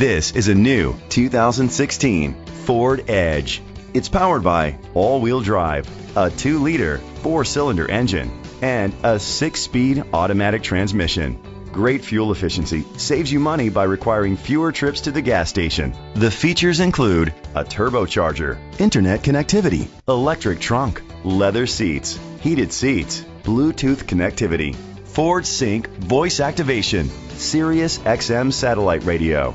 This is a new 2016 Ford Edge. It's powered by all-wheel drive, a 2-liter, 4-cylinder engine, and a 6-speed automatic transmission. Great fuel efficiency saves you money by requiring fewer trips to the gas station. The features include a turbocharger, internet connectivity, electric trunk, leather seats, heated seats, Bluetooth connectivity, Ford Sync voice activation, Sirius XM satellite radio,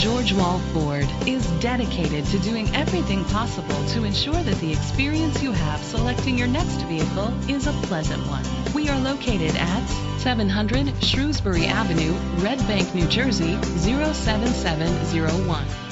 George Wall Ford is dedicated to doing everything possible to ensure that the experience you have selecting your next vehicle is a pleasant one. We are located at 700 Shrewsbury Avenue, Red Bank, New Jersey 07701.